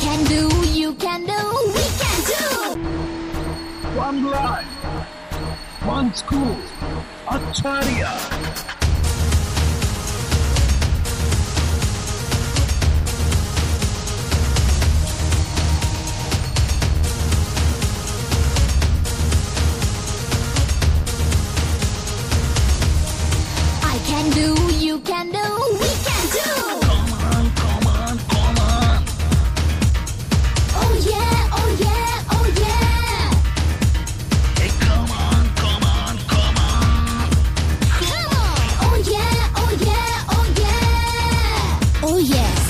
can do, you can do, we can do! One life, one school, Acharya. I can do Oh, yes.